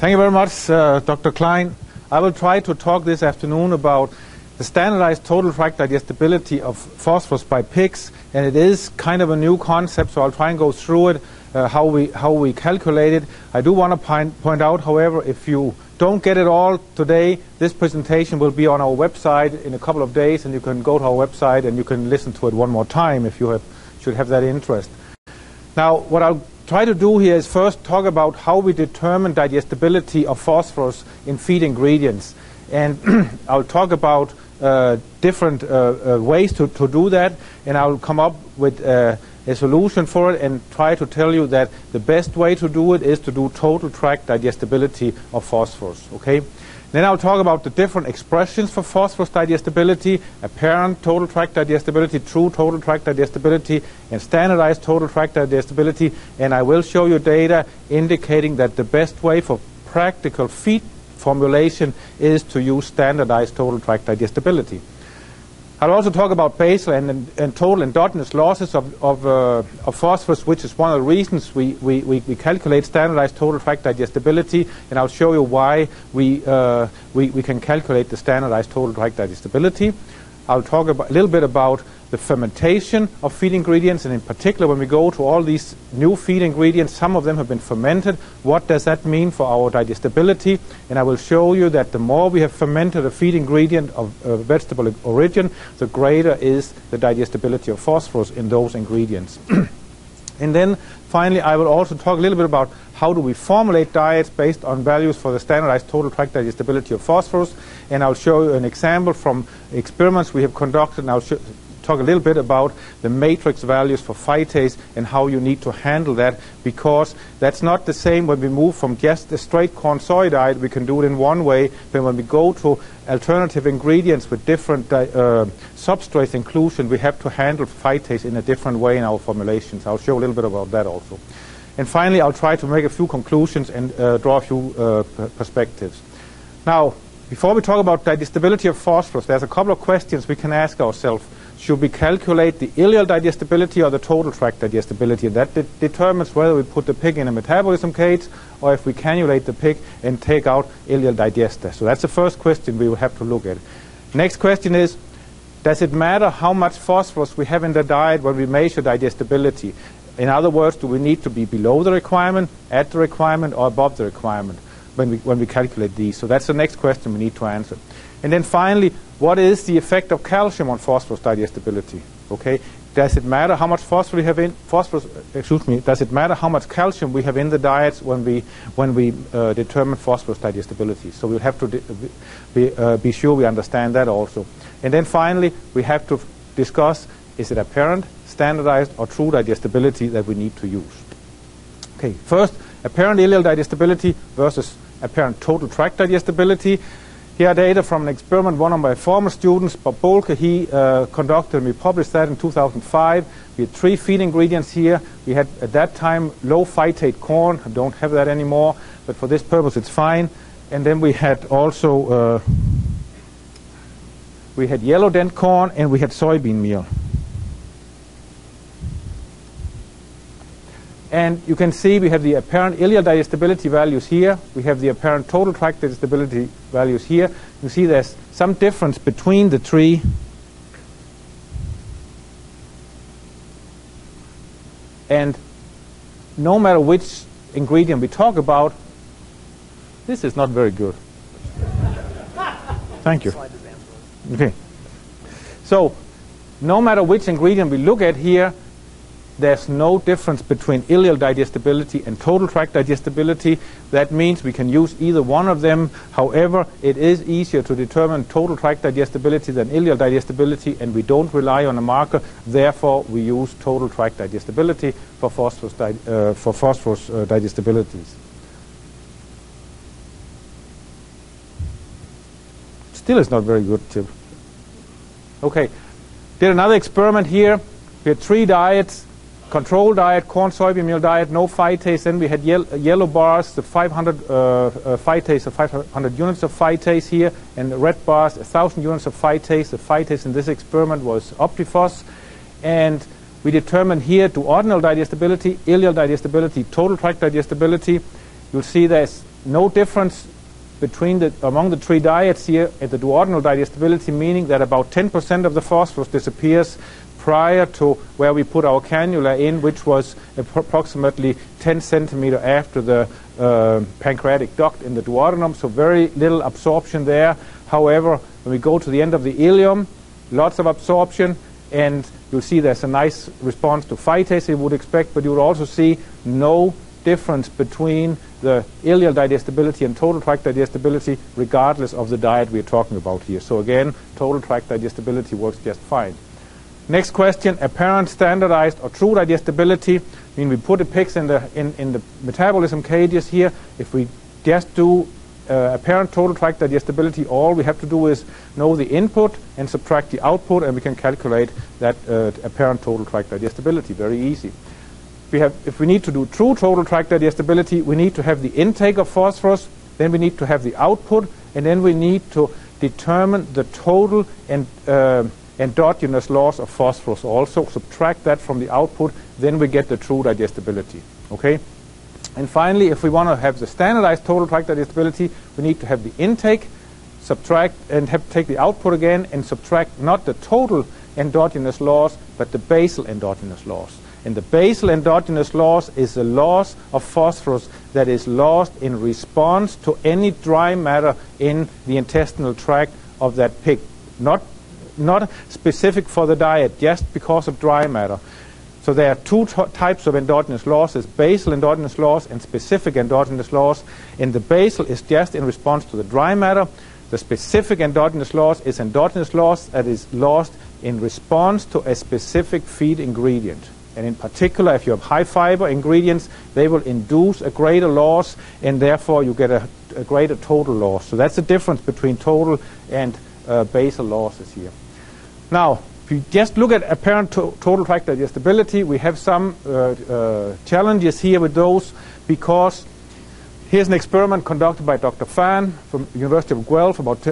Thank you very much, uh, Dr. Klein. I will try to talk this afternoon about the standardized total tract digestibility of phosphorus by pigs, and it is kind of a new concept, so I'll try and go through it, uh, how, we, how we calculate it. I do want to point, point out, however, if you don't get it all today, this presentation will be on our website in a couple of days, and you can go to our website and you can listen to it one more time if you have, should have that interest. Now, what I'll try to do here is first talk about how we determine digestibility of phosphorus in feed ingredients. And I'll talk about uh, different uh, uh, ways to, to do that, and I'll come up with uh, a solution for it and try to tell you that the best way to do it is to do total tract digestibility of phosphorus. Okay? Then I'll talk about the different expressions for phosphorus digestibility, apparent total tract digestibility, true total tract digestibility, and standardized total tract digestibility. And I will show you data indicating that the best way for practical feed formulation is to use standardized total tract digestibility. I'll also talk about basal and, and, and total endogenous losses of, of, uh, of, phosphorus, which is one of the reasons we, we, we, we, calculate standardized total tract digestibility, and I'll show you why we, uh, we, we can calculate the standardized total tract digestibility. I'll talk about, a little bit about the fermentation of feed ingredients, and in particular, when we go to all these new feed ingredients, some of them have been fermented. What does that mean for our digestibility? And I will show you that the more we have fermented a feed ingredient of uh, vegetable origin, the greater is the digestibility of phosphorus in those ingredients. and then finally, I will also talk a little bit about how do we formulate diets based on values for the standardized total tract digestibility of phosphorus. And I'll show you an example from experiments we have conducted, and I'll talk a little bit about the matrix values for phytase and how you need to handle that because that's not the same when we move from just a straight corn soy diet. We can do it in one way, Then when we go to alternative ingredients with different uh, substrate inclusion, we have to handle phytase in a different way in our formulations. I'll show a little bit about that also. And finally, I'll try to make a few conclusions and uh, draw a few uh, perspectives. Now, before we talk about digestibility of phosphorus, there's a couple of questions we can ask ourselves should we calculate the ileal digestibility or the total tract digestibility? That de determines whether we put the pig in a metabolism cage or if we cannulate the pig and take out ileal digester. So that's the first question we will have to look at. Next question is, does it matter how much phosphorus we have in the diet when we measure digestibility? In other words, do we need to be below the requirement, at the requirement, or above the requirement when we, when we calculate these? So that's the next question we need to answer. And then finally, what is the effect of calcium on phosphorus digestibility? Okay, does it matter how much phosphorus we have in phosphorus? Excuse me. Does it matter how much calcium we have in the diets when we when we uh, determine phosphorus digestibility? So we'll have to be uh, be sure we understand that also. And then finally, we have to discuss: is it apparent, standardized, or true digestibility that we need to use? Okay. First, apparent ileal digestibility versus apparent total tract digestibility. Here are data from an experiment one of my former students, Bob Bohlke, he uh, conducted, and we published that in 2005. We had three feed ingredients here. We had, at that time, low phytate corn. I don't have that anymore, but for this purpose, it's fine. And then we had also, uh, we had yellow dent corn, and we had soybean meal. And you can see we have the apparent ileal digestibility values here. We have the apparent total tract digestibility values here. You see there's some difference between the three. And no matter which ingredient we talk about, this is not very good. Thank you. Okay. So, no matter which ingredient we look at here, there's no difference between ileal digestibility and total tract digestibility. That means we can use either one of them. However, it is easier to determine total tract digestibility than ileal digestibility, and we don't rely on a marker. Therefore, we use total tract digestibility for phosphorus, di uh, for phosphorus uh, digestibilities. Still, it's not very good, Chip. Okay, did another experiment here. We had three diets control diet, corn soybean meal diet, no phytase. Then we had ye yellow bars, the 500 uh, uh, phytase, the 500 units of phytase here, and the red bars, 1,000 units of phytase. The phytase in this experiment was Optiphos. And we determined here duodenal digestibility, ileal digestibility, total tract digestibility. You'll see there's no difference between the, among the three diets here at the duodenal digestibility, meaning that about 10% of the phosphorus disappears prior to where we put our cannula in, which was approximately 10 centimeter after the uh, pancreatic duct in the duodenum, so very little absorption there. However, when we go to the end of the ileum, lots of absorption, and you'll see there's a nice response to phytase you would expect, but you would also see no difference between the ileal digestibility and total tract digestibility regardless of the diet we're talking about here. So again, total tract digestibility works just fine. Next question, apparent standardized or true digestibility. I mean, we put the pigs in the, in, in the metabolism cages here. If we just do uh, apparent total tract digestibility, all we have to do is know the input and subtract the output, and we can calculate that uh, apparent total tract digestibility. Very easy we have, if we need to do true total tract digestibility, we need to have the intake of phosphorus, then we need to have the output, and then we need to determine the total and uh, endogenous loss of phosphorus also, subtract that from the output, then we get the true digestibility. Okay? And finally, if we want to have the standardized total tract digestibility, we need to have the intake, subtract, and have take the output again, and subtract not the total endogenous loss, but the basal endogenous loss. And the basal endogenous loss is the loss of phosphorus that is lost in response to any dry matter in the intestinal tract of that pig. Not, not specific for the diet, just because of dry matter. So there are two types of endogenous losses, basal endogenous loss and specific endogenous loss. And the basal is just in response to the dry matter. The specific endogenous loss is endogenous loss that is lost in response to a specific feed ingredient. And in particular, if you have high fiber ingredients, they will induce a greater loss, and therefore you get a, a greater total loss. So that's the difference between total and uh, basal losses here. Now, if you just look at apparent to total tract digestibility, we have some uh, uh, challenges here with those because here's an experiment conducted by Dr. Fan from University of Guelph about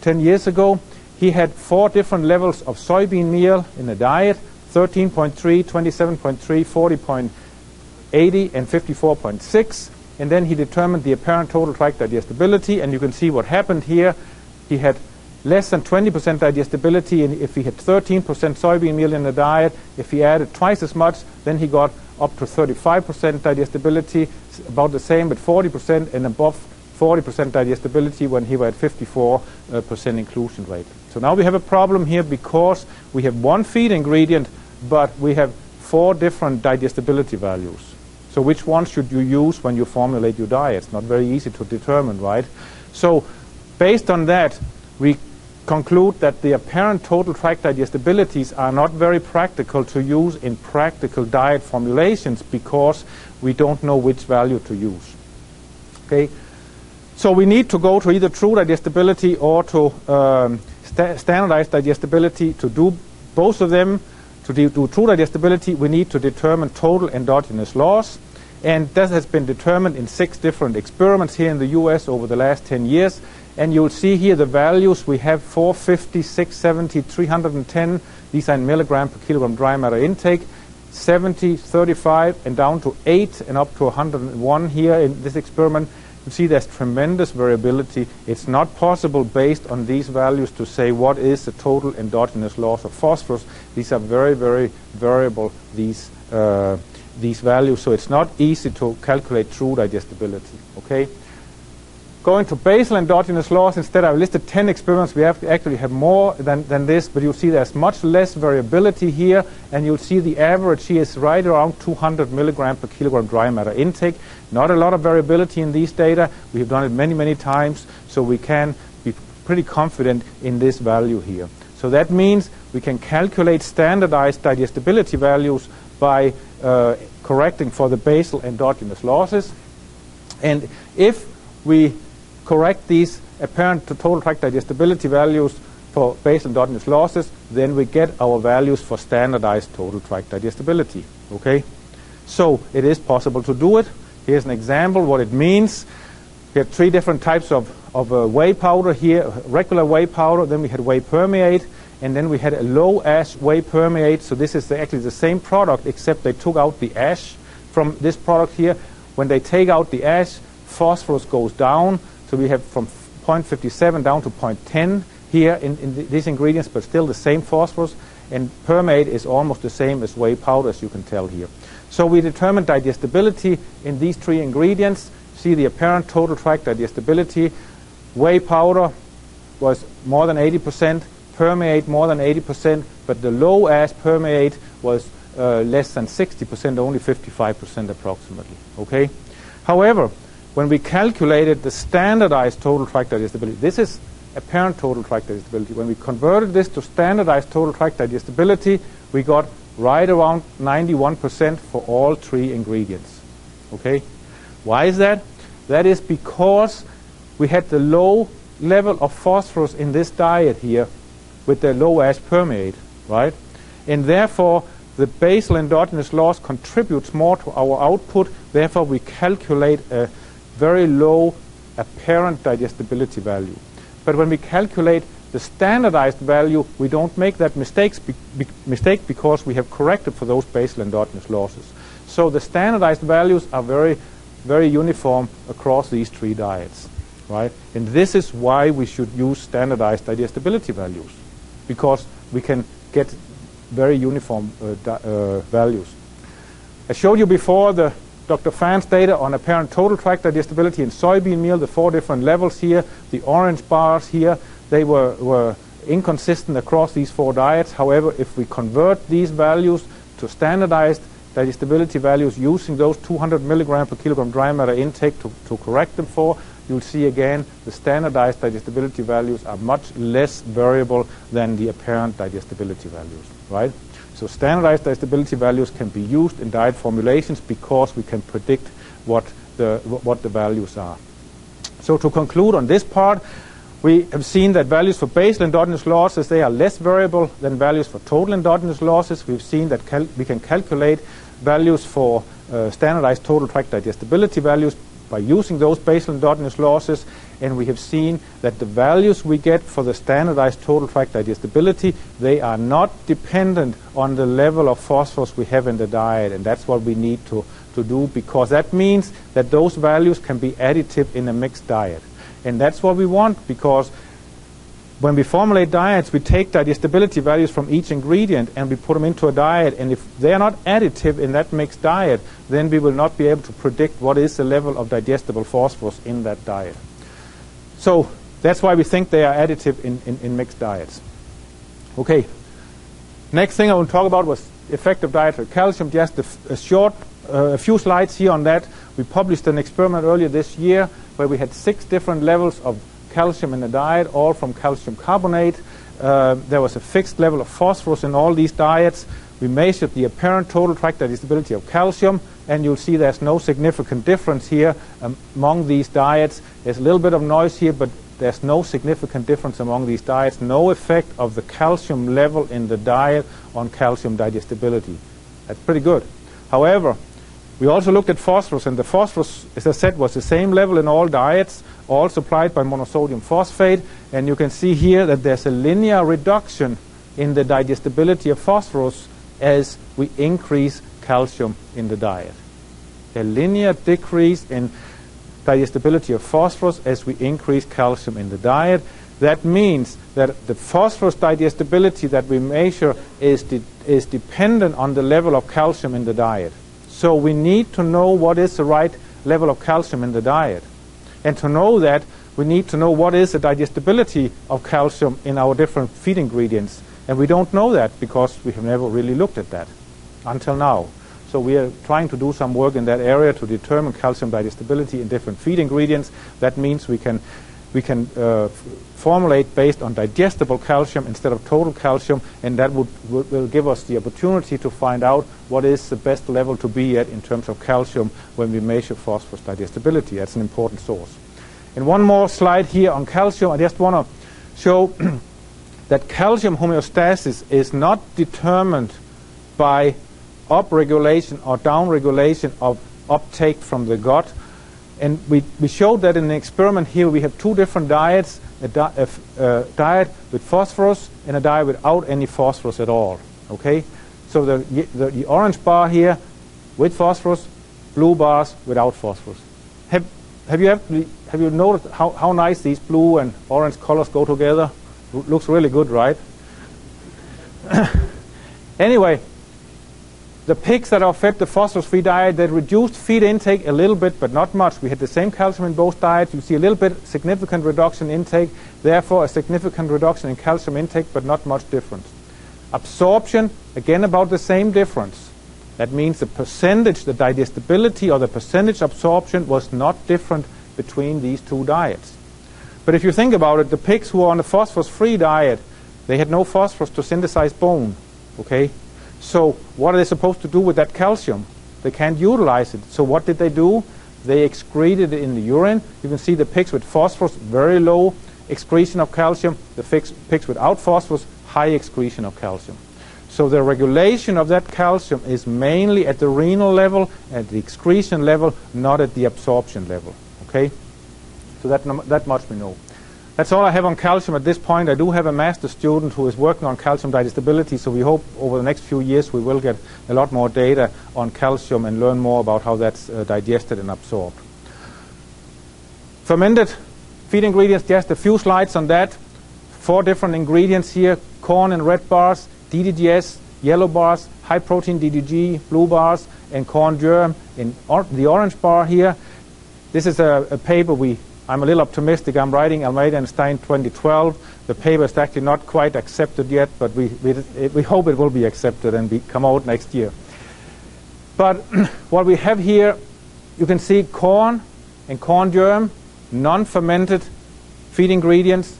10 years ago. He had four different levels of soybean meal in the diet 13.3, 27.3, 40.80, and 54.6. And then he determined the apparent total tract digestibility, and you can see what happened here. He had less than 20% digestibility and if he had 13% soybean meal in the diet. If he added twice as much, then he got up to 35% digestibility, about the same but 40% and above 40% digestibility when he was at 54% uh, inclusion rate. So now we have a problem here because we have one feed ingredient but we have four different digestibility values. So which one should you use when you formulate your diet? It's not very easy to determine, right? So based on that, we conclude that the apparent total tract digestibilities are not very practical to use in practical diet formulations because we don't know which value to use. Okay, so we need to go to either true digestibility or to um, sta standardized digestibility to do both of them to do true digestibility, we need to determine total endogenous loss. And that has been determined in six different experiments here in the US over the last 10 years. And you'll see here the values. We have 450, 670, 310. These are in milligram per kilogram dry matter intake. 70, 35, and down to 8 and up to 101 here in this experiment. You see there's tremendous variability. It's not possible based on these values to say what is the total endogenous loss of phosphorus. These are very, very variable, these, uh, these values, so it's not easy to calculate true digestibility. Okay? Going to basal endogenous loss, instead I've listed 10 experiments. We have actually have more than, than this, but you'll see there's much less variability here, and you'll see the average here is right around 200 milligram per kilogram dry matter intake. Not a lot of variability in these data. We have done it many, many times, so we can be pretty confident in this value here. So that means we can calculate standardized digestibility values by uh, correcting for the basal endogenous losses. And if we correct these apparent to total tract digestibility values for basal endogenous losses, then we get our values for standardized total tract digestibility. Okay? So it is possible to do it. Here's an example what it means. We have three different types of, of uh, whey powder here, regular whey powder, then we had whey permeate, and then we had a low ash whey permeate. So this is the, actually the same product except they took out the ash from this product here. When they take out the ash, phosphorus goes down. So we have from 0.57 down to 0.10 here in, in th these ingredients, but still the same phosphorus. And permeate is almost the same as whey powder, as you can tell here. So we determined digestibility in these three ingredients. See the apparent total tract digestibility. Whey powder was more than 80%, permeate more than 80%, but the low ash permeate was uh, less than 60%, only 55% approximately. Okay. However, when we calculated the standardized total tract digestibility, this is apparent total tract digestibility. When we converted this to standardized total tract digestibility, we got right around 91% for all three ingredients. Okay? Why is that? That is because we had the low level of phosphorus in this diet here with the low ash permeate, right? And therefore, the basal endogenous loss contributes more to our output. Therefore, we calculate a very low apparent digestibility value. But when we calculate the standardized value, we don't make that mistakes be, be, mistake because we have corrected for those basal endogenous losses. So the standardized values are very, very uniform across these three diets, right? And this is why we should use standardized digestibility values, because we can get very uniform uh, uh, values. I showed you before the Dr. Fan's data on apparent total tract digestibility in soybean meal, the four different levels here, the orange bars here, they were, were inconsistent across these four diets. However, if we convert these values to standardized digestibility values using those 200 milligram per kilogram dry matter intake to, to correct them for, you'll see again the standardized digestibility values are much less variable than the apparent digestibility values, right? So standardized digestibility values can be used in diet formulations because we can predict what the, what the values are. So to conclude on this part, we have seen that values for basal endogenous losses, they are less variable than values for total endogenous losses. We've seen that we can calculate values for uh, standardized total tract digestibility values by using those basal endogenous losses, and we have seen that the values we get for the standardized total tract digestibility, they are not dependent on the level of phosphorus we have in the diet, and that's what we need to, to do because that means that those values can be additive in a mixed diet. And that's what we want because when we formulate diets, we take digestibility values from each ingredient and we put them into a diet. And if they are not additive in that mixed diet, then we will not be able to predict what is the level of digestible phosphorus in that diet. So that's why we think they are additive in, in, in mixed diets. Okay. Next thing I will talk about was effective dietary calcium. Just a, a short, uh, a few slides here on that. We published an experiment earlier this year where we had six different levels of calcium in the diet, all from calcium carbonate. Uh, there was a fixed level of phosphorus in all these diets. We measured the apparent total tract digestibility of calcium, and you'll see there's no significant difference here um, among these diets. There's a little bit of noise here, but there's no significant difference among these diets. No effect of the calcium level in the diet on calcium digestibility. That's pretty good. However, we also looked at phosphorus, and the phosphorus, as I said, was the same level in all diets, all supplied by monosodium phosphate. And you can see here that there's a linear reduction in the digestibility of phosphorus as we increase calcium in the diet. A linear decrease in digestibility of phosphorus as we increase calcium in the diet. That means that the phosphorus digestibility that we measure is, de is dependent on the level of calcium in the diet. So we need to know what is the right level of calcium in the diet. And to know that, we need to know what is the digestibility of calcium in our different feed ingredients. And we don't know that because we have never really looked at that until now. So we are trying to do some work in that area to determine calcium digestibility in different feed ingredients. That means we can we can uh, formulate based on digestible calcium instead of total calcium, and that would, will give us the opportunity to find out what is the best level to be at in terms of calcium when we measure phosphorus digestibility. That's an important source. And one more slide here on calcium. I just want to show that calcium homeostasis is not determined by upregulation or downregulation of uptake from the gut and we, we showed that in an experiment here we have two different diets, a, di diet with phosphorus and a diet without any phosphorus at all. Okay? So the, the, the, orange bar here with phosphorus, blue bars without phosphorus. Have have you have you noticed how, how nice these blue and orange colors go together? looks really good, right? anyway, the pigs that are fed the phosphorus-free diet, they reduced feed intake a little bit, but not much. We had the same calcium in both diets. You see a little bit significant reduction in intake, therefore a significant reduction in calcium intake, but not much difference. Absorption, again about the same difference. That means the percentage, the digestibility or the percentage absorption was not different between these two diets. But if you think about it, the pigs who are on a phosphorus-free diet, they had no phosphorus to synthesize bone. Okay? So what are they supposed to do with that calcium? They can't utilize it. So what did they do? They excreted it in the urine. You can see the pigs with phosphorus, very low excretion of calcium. The pigs without phosphorus, high excretion of calcium. So the regulation of that calcium is mainly at the renal level, at the excretion level, not at the absorption level. Okay? So that, that much we know. That's all I have on calcium at this point. I do have a master student who is working on calcium digestibility, so we hope over the next few years we will get a lot more data on calcium and learn more about how that's uh, digested and absorbed. Fermented feed ingredients, just a few slides on that. Four different ingredients here, corn in red bars, DDGS, yellow bars, high protein DDG, blue bars, and corn germ in or the orange bar here. This is a, a paper we I'm a little optimistic. I'm writing Almeida and Stein 2012. The paper is actually not quite accepted yet, but we, we, we hope it will be accepted and be, come out next year. But what we have here, you can see corn and corn germ, non-fermented feed ingredients,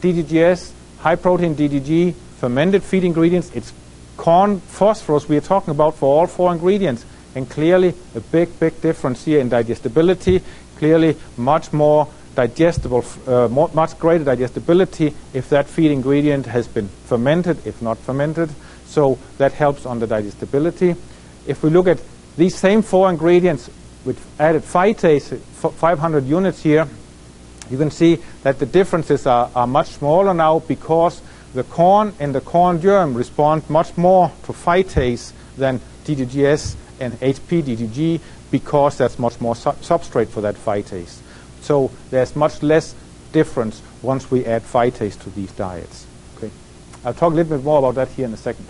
DDGS, high protein DDG, fermented feed ingredients. It's corn phosphorus we are talking about for all four ingredients. And clearly a big, big difference here in digestibility clearly much more digestible, uh, more, much greater digestibility if that feed ingredient has been fermented, if not fermented. So that helps on the digestibility. If we look at these same four ingredients with added phytase, 500 units here, you can see that the differences are, are much smaller now because the corn and the corn germ respond much more to phytase than DDGS and HP DDG because there's much more su substrate for that phytase. So there's much less difference once we add phytase to these diets. Okay, I'll talk a little bit more about that here in a second.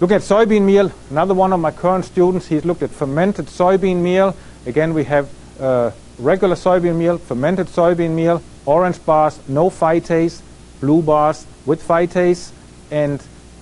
Look at soybean meal. Another one of my current students, he's looked at fermented soybean meal. Again, we have uh, regular soybean meal, fermented soybean meal, orange bars, no phytase, blue bars with phytase, and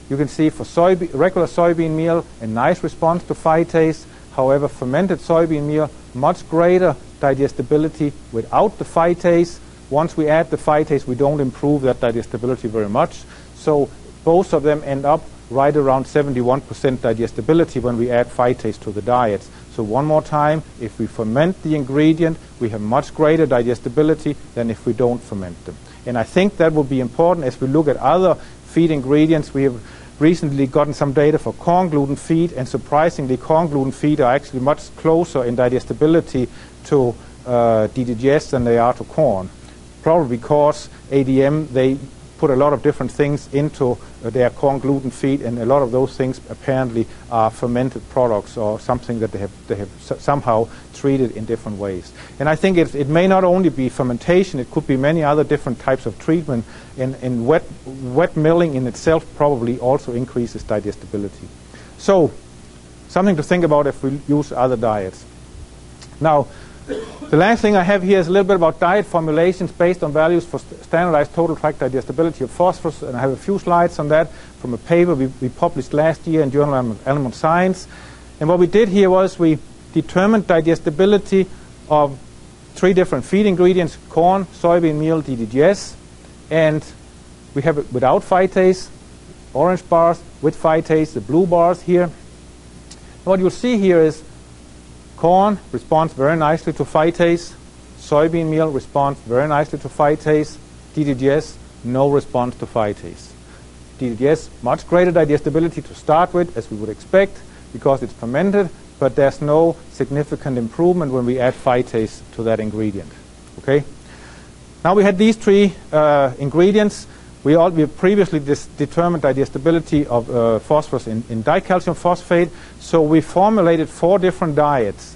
you can see for soybean, regular soybean meal, a nice response to phytase. However, fermented soybean meal, much greater digestibility without the phytase. Once we add the phytase, we don't improve that digestibility very much. So both of them end up right around 71% digestibility when we add phytase to the diets. So one more time, if we ferment the ingredient, we have much greater digestibility than if we don't ferment them. And I think that will be important as we look at other feed ingredients. We have recently gotten some data for corn gluten feed, and surprisingly, corn gluten feed are actually much closer in digestibility to uh, DDGS than they are to corn. Probably because ADM, they put a lot of different things into uh, their corn gluten feed, and a lot of those things apparently are fermented products or something that they have, they have somehow treated in different ways. And I think it, it may not only be fermentation, it could be many other different types of treatment, and, and wet, wet milling in itself probably also increases digestibility. So, something to think about if we use other diets. Now, the last thing I have here is a little bit about diet formulations based on values for st standardized total tract digestibility of phosphorus, and I have a few slides on that from a paper we, we published last year in Journal of Animal Science. And what we did here was we determined digestibility of three different feed ingredients, corn, soybean meal, DDGS, and we have it without phytase, orange bars, with phytase, the blue bars here. And what you'll see here is Corn responds very nicely to phytase. Soybean meal responds very nicely to phytase. DDGS, no response to phytase. DDGS, much greater digestibility to start with, as we would expect, because it's fermented, but there's no significant improvement when we add phytase to that ingredient. Okay? Now we had these three uh, ingredients. We, all, we previously determined the digestibility of uh, phosphorus in, in dicalcium phosphate, so we formulated four different diets.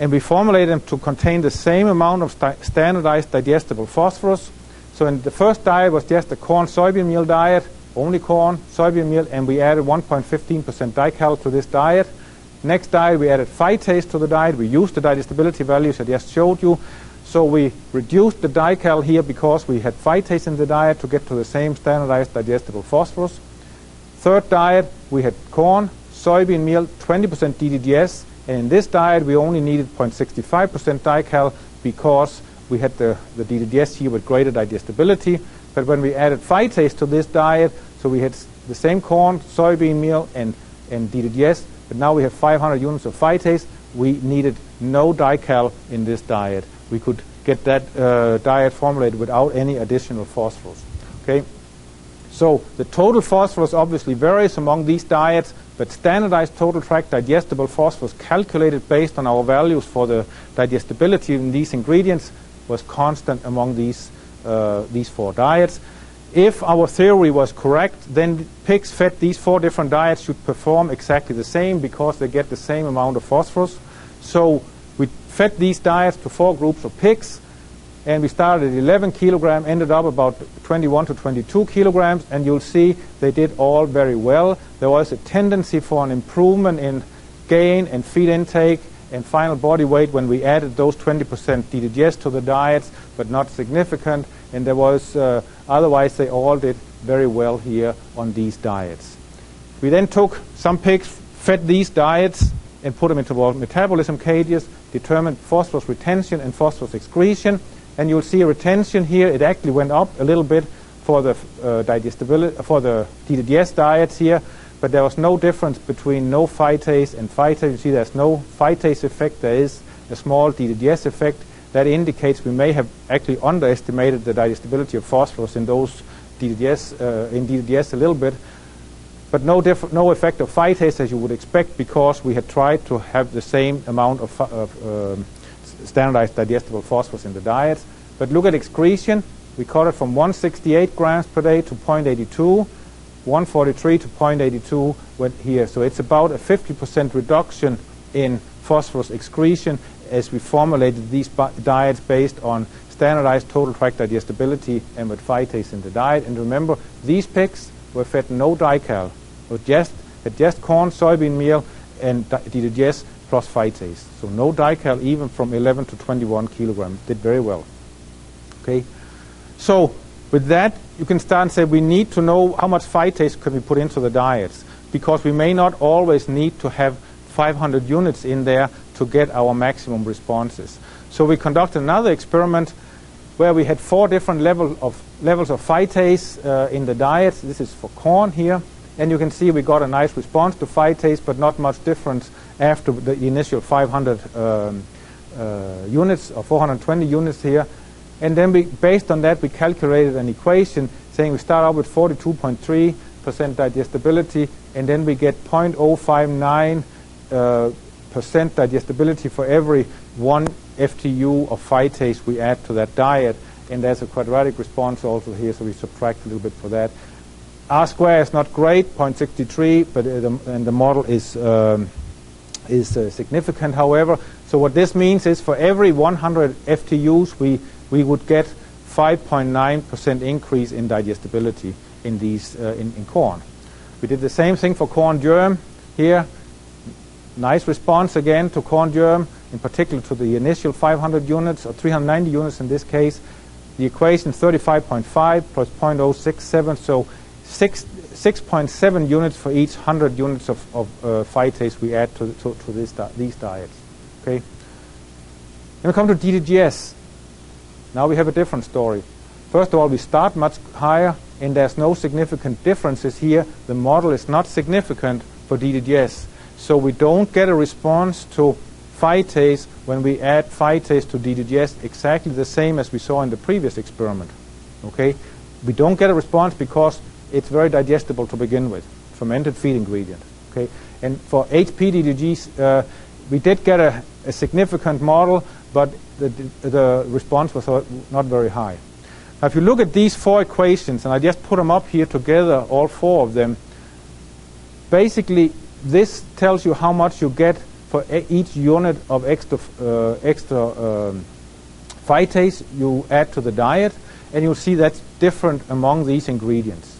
and we formulated them to contain the same amount of sta- standardized digestible phosphorus. So in the first diet was just a corn soybean meal diet, only corn, soybean meal, and we added 1.15% dical to this diet. Next diet, we added phytase to the diet. We used the digestibility values I just showed you. So we reduced the dical here because we had phytase in the diet to get to the same standardized digestible phosphorus. Third diet, we had corn, soybean meal, 20% DDGS, and in this diet we only needed 0.65% dical because we had the, the DDGS here with greater digestibility. But when we added phytase to this diet, so we had the same corn, soybean meal, and, and DDGS, but now we have 500 units of phytase, we needed no dical in this diet. We could get that uh, diet formulated without any additional phosphorus. Okay? So the total phosphorus obviously varies among these diets, but standardized total tract digestible phosphorus calculated based on our values for the digestibility in these ingredients was constant among these, uh, these four diets. If our theory was correct, then pigs fed these four different diets should perform exactly the same because they get the same amount of phosphorus. So fed these diets to four groups of pigs and we started at 11 kilogram, ended up about 21 to 22 kilograms, and you'll see they did all very well. There was a tendency for an improvement in gain and feed intake and final body weight when we added those 20% DDGS to the diets, but not significant. And there was, uh, otherwise they all did very well here on these diets. We then took some pigs, fed these diets, and put them into metabolism cages, determine phosphorus retention and phosphorus excretion and you'll see a retention here. It actually went up a little bit for the uh, digestibility for the DDGS diets here, but there was no difference between no phytase and phytase. You see, there's no phytase effect. There is a small DDGS effect. That indicates we may have actually underestimated the digestibility of phosphorus in those DDGS uh, in DDGS a little bit, but no no effect of phytase as you would expect because we had tried to have the same amount of, of um, standardized digestible phosphorus in the diet. But look at excretion. We cut it from 168 grams per day to 0.82, 143 to 0.82 here. So it's about a 50% reduction in phosphorus excretion as we formulated these diets based on standardized total tract digestibility and with phytase in the diet. And remember, these pigs were fed no dical, but just, just corn, soybean meal, and DDGS plus phytase. So no dical even from 11 to 21 kilograms. Did very well. Okay. So with that, you can start and say we need to know how much phytase can we put into the diets because we may not always need to have 500 units in there to get our maximum responses. So we conducted another experiment where we had four different level of levels of phytase uh, in the diets. This is for corn here. And you can see we got a nice response to phytase, but not much difference after the initial 500 um, uh, units or 420 units here. And then we, based on that, we calculated an equation saying we start out with 42.3% digestibility, and then we get 0.059 uh, percent digestibility for every one FTU of phytase we add to that diet. And there's a quadratic response also here, so we subtract a little bit for that. R square is not great, 0.63, but uh, the, and the model is um, is uh, significant, however. So what this means is for every 100 FTUs, we, we would get 5.9% increase in digestibility in, these, uh, in, in corn. We did the same thing for corn germ here. Nice response again to corn germ, in particular to the initial 500 units, or 390 units in this case. The equation 35.5 plus 0.067, so 6 6.7 units for each 100 units of, of uh, phytase we add to, to, to this di these diets. Okay. Then we come to DDGS. Now we have a different story. First of all, we start much higher, and there's no significant differences here. The model is not significant for DDGS. So we don't get a response to phytase when we add phytase to DDGS exactly the same as we saw in the previous experiment. Okay? We don't get a response because it's very digestible to begin with, fermented feed ingredient. Okay, and for HPDDGs, uh, we did get a, a, significant model, but the, the response was not very high. Now, if you look at these four equations, and I just put them up here together, all four of them, basically this tells you how much you get for each unit of extra, uh, extra um, phytase you add to the diet, and you'll see that's different among these ingredients.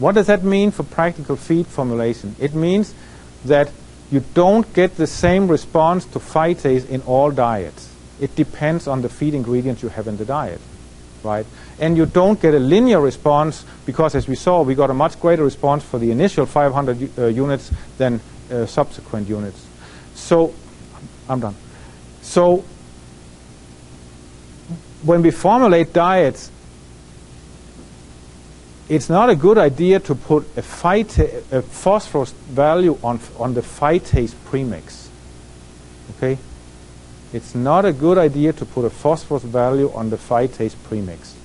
What does that mean for practical feed formulation? It means that you don't get the same response to phytase in all diets. It depends on the feed ingredients you have in the diet, right? And you don't get a linear response because, as we saw, we got a much greater response for the initial 500 uh, units than uh, subsequent units. So, I'm done. So, when we formulate diets, it's not a good idea to put a, phyta- a phosphorus value on, on the phytase premix. Okay? It's not a good idea to put a phosphorus value on the phytase premix.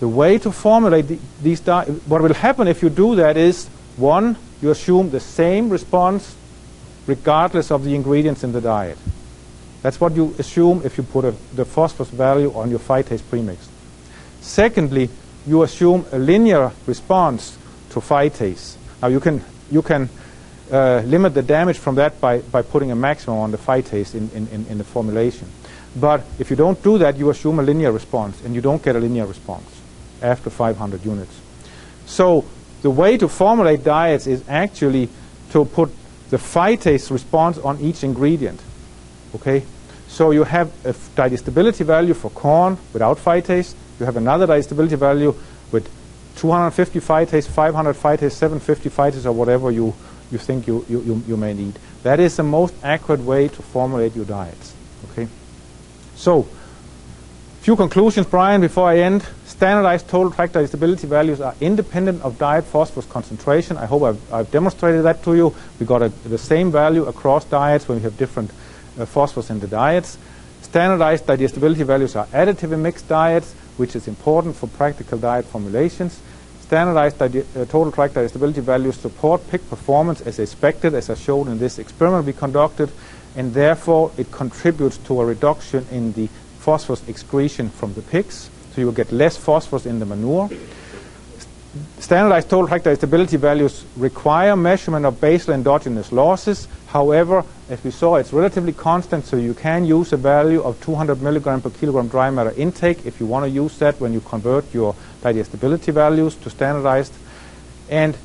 The way to formulate the, these what will happen if you do that is one, you assume the same response regardless of the ingredients in the diet. That's what you assume if you put a, the phosphorus value on your phytase premix. Secondly, you assume a linear response to phytase. Now you can you can uh, limit the damage from that by, by putting a maximum on the phytase in, in, in the formulation. But if you don't do that, you assume a linear response, and you don't get a linear response after 500 units. So the way to formulate diets is actually to put the phytase response on each ingredient. Okay? So you have a digestibility value for corn without phytase, you have another digestibility value with 250 phytase, 500 phytase, 750 phytase, or whatever you, you think you, you, you may need. That is the most accurate way to formulate your diets. Okay? So, few conclusions, Brian, before I end. Standardized total tract digestibility values are independent of diet phosphorus concentration. I hope I've, I've demonstrated that to you. We got a, the same value across diets when we have different uh, phosphorus in the diets. Standardized digestibility values are additive in mixed diets which is important for practical diet formulations. Standardized uh, total tract digestibility values support peak performance as expected, as I showed in this experiment we conducted, and therefore it contributes to a reduction in the phosphorus excretion from the pigs, so you will get less phosphorus in the manure. Standardized total tract stability values require measurement of basal endogenous losses. However, as we saw, it's relatively constant, so you can use a value of 200 milligram per kilogram dry matter intake if you want to use that when you convert your digestibility values to standardized. And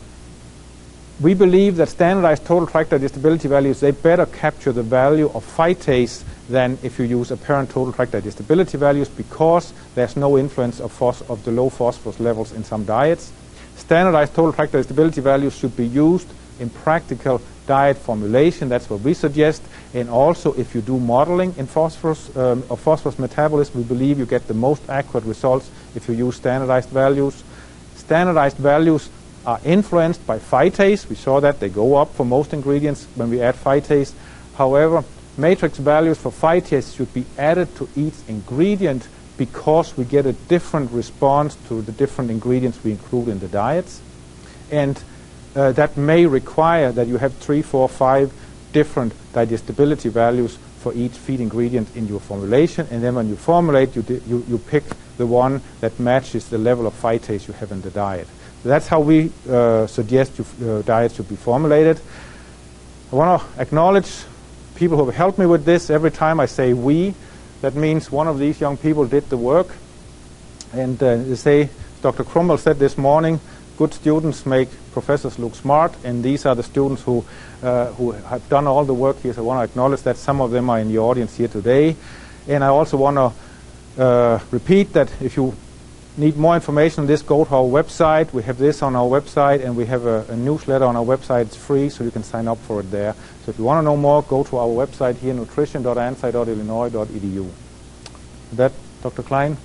we believe that standardized total tract digestibility values, they better capture the value of phytase than if you use apparent total tract digestibility values because there's no influence of, of the low phosphorus levels in some diets. Standardized total tract digestibility values should be used in practical diet formulation. That's what we suggest. And also, if you do modeling in phosphorus um, of phosphorus metabolism, we believe you get the most accurate results if you use standardized values. Standardized values are influenced by phytase. We saw that they go up for most ingredients when we add phytase. However, matrix values for phytase should be added to each ingredient because we get a different response to the different ingredients we include in the diets. And uh, that may require that you have three, four, five different digestibility values for each feed ingredient in your formulation. And then when you formulate, you, you, you pick the one that matches the level of phytase you have in the diet. That's how we uh, suggest you, uh, diets should be formulated. I want to acknowledge people who have helped me with this. Every time I say we, that means one of these young people did the work. And uh, they say, Dr. Krummel said this morning, good students make professors look smart, and these are the students who, uh, who have done all the work here. So I want to acknowledge that some of them are in the audience here today. And I also want to uh, repeat that if you need more information on this, go to our website. We have this on our website, and we have a, a newsletter on our website. It's free, so you can sign up for it there. So if you want to know more, go to our website here, nutrition.ansci.illinois.edu. With that, Dr. Klein?